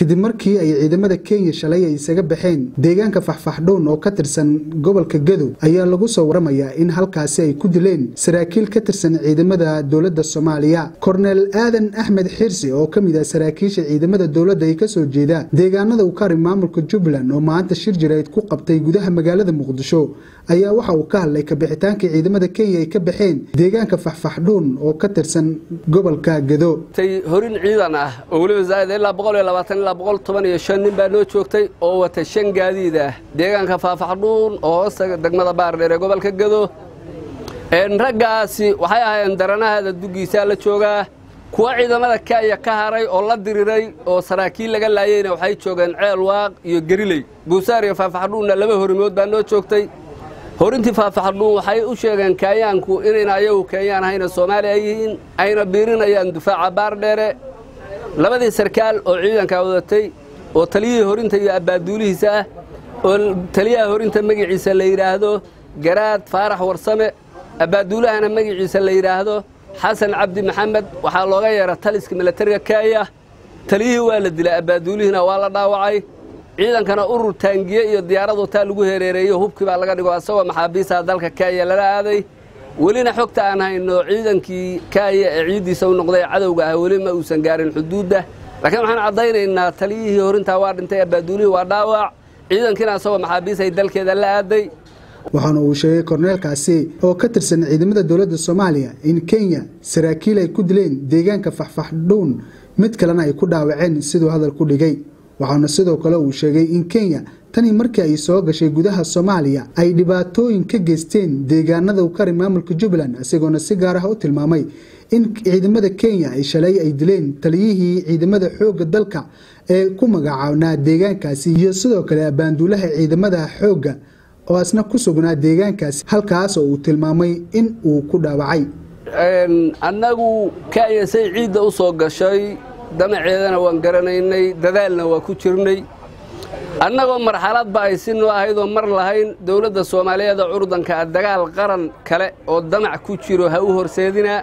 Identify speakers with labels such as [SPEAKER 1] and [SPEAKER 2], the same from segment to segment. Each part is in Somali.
[SPEAKER 1] kadib markii ay ciidamada kenya shalay ay isaga baxeen deegaanka faxfaxdhown oo ka tirsan gobolka gadow ayaa lagu soo waramayaa in halkaasi ay ku dileen saraakiil ka tirsan ciidamada dowladda soomaaliya. Korneel aadan axmed xirsi oo ka mid ah saraakiisha ciidamada dowladda ay ka soo jeeda deegaanada ukari maamulka jubbaland oo maanta shir jirayd ku qabtay gudaha magaalada muqdisho ayaa waxa uu ka hadlay kabixitaankii ciidamada kenya ay ka baxeen deegaanka faxfaxdhown oo ka tirsan gobolka gado
[SPEAKER 2] ilaa boqol toban iyo shan nin baa noo joogtay oo wata shan gaadiid ah. Deegaanka faahfaxdhuun oo hoosta degmada baardheer ee gobolka gado. Raggaasi waxay ahaayeen daranahaada duggiisaa la joogaa. Kuwa ciidamada kenya ka haray oo la diriray oo saraakiil laga laayeyna waxay joogeen ceel waaq iyo geriley. Buusaar iyo faahfaxdhuunna laba horimood baa noo joogtay. Horintii faahfaxdhuun waxay u sheegeen kenyaanku inayna ayagu kenyaan ahayna soomaaliya yihiin ayna biirinayaan dufaaca baardheere labadii sarkaal oo ciidankaa wadatay oo taliyihii horinta iyo abbaaduulihiisa ah oo taliyaha horinta magiciisa la yidhaahdo garaad faarax warsame abbaaduulahana magiciisa la yidhaahdo xasan cabdi maxamed waxaa looga yeera taliska milatariga kenya. Taliyihii waa la dilay abbaaduulihiina waa la dhaawacay. Ciidankana urur taangiye iyo diyaaradu taa lagu hereereeyo hubkii baa laga dhigo asagoo maxaabiistaha dalka kenya lala aaday welina xogta aan hayno ciidankii kenya ee ciiddiisa u noqday cadowga ah weli ma uusan gaarin xuduudda. Laakiin waxaan caddaynaynaa taliyihii horintaa waa dhintay abbaaduulihii waa dhaawac. Ciidankiina asagoo maxaabiis ay dalkeeda la aaday.
[SPEAKER 1] Waxaana uu sheegay korneelkaasi oo ka tirsan ciidamada dowladda soomaaliya in kenya saraakiil ay ku dileen deegaanka faxfaxdhuun mid kalena ay ku dhaawaceen siduu hadal ku dhigay. Waxaana sidoo kale uu sheegay in kenya tanii markii ay soo gashay gudaha soomaaliya ay dhibaatooyin ka geysteen deegaanada ukari maamulka jubbaland isagoona si gaar ah u tilmaamay in ciidamada kenya ay shalay ay dileen taliyihii ciidamada xoogga dalka ee ku magacaabnaa deegaankaasi iyo sidoo kale abbaanduulaha ciidamada xoogga oo asna ku sugnaa deegaankaasi halkaas oo uu tilmaamay in uu ku dhaawacay.
[SPEAKER 2] Annagu kenya say ciidda u soo gashay damaceedana waan garanaynay dadaalna waa ku jirnay annagoo marxaladba ay si noo ahaydoo mar lahayn dowladda soomaaliyeeda curdanka dagaal qaran kale oo damac ku jiro ha u horseedinaa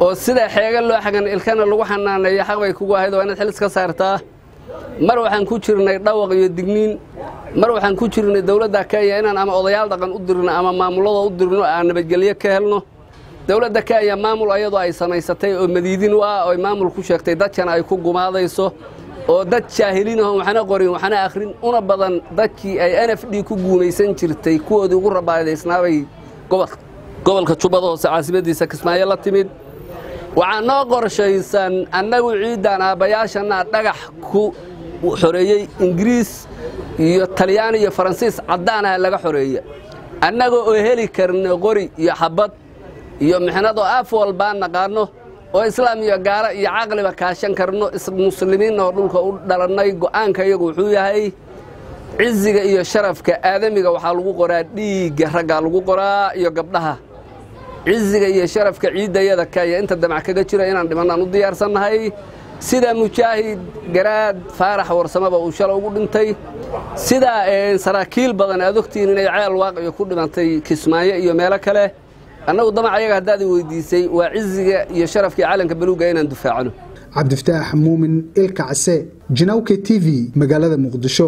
[SPEAKER 2] oo sida xeega loo xagan ilkana lagu xanaaneeyo xaq bay kugu ahayd waa inaad xilis ka saartaa. Mar waxaan ku jirnay dhawaq iyo digniin. Mar waxaan ku jirnay dowladda kenya inaan ama odayaal dhaqan u dirno ama maamullada u dirno aan nabadgelyo ka helno. Dowladda kenya maamul ayadoo ay samaysatay oo madiidin u ah oy maamul ku sheegtay dadkana ay ku gumaadayso oo dad jaahiliinahon waxna qorin waxna akhrin una badan dadkii ay n f d ku guumaysan jirtay kuwoodii ugu rabaadaysnaabay gobolka jubbada hoose caasimadiisa kismaayo la timid. Waxaa noo qorshaysan annagu ciiddan aabbayaashannaa dhagax ku xoreeyey ingiriis iyo talyaani iyo faransiis caddaanaha laga xoreeya. Annaga oo heli karno qori iyo xabad iyo mixnadoo af walbaan naqaanno oo islaam iyo gaalo iyo caqliba kaashan karno muslimiinna oo dhulka u dhalannay go'aanka iyagu wuxuu yahay ciziga iyo sharafka aadamiga. Waxaa lagu qoraa dhiigga raggaa lagu qoraa iyo gabdhaha. Ciziga iyo sharafka ciiddayada kaya inta damac kaga jira inaan dhimannaan u diyaarsannahay sida mujaahid garaad faarax warsamaba uu shala ugu dhintay sidaa saraakiil badan aad ogtihiin inay ceel waaqiyo ku dhimantay kismaayo iyo meelo kale annagu damac ayaga haddaad i weydiisay waa ciziga iyo sharafkii calanka baluuga inaan dufaacno
[SPEAKER 1] cabdifataax muumin ilka case jinawke t v magaalada muqdisho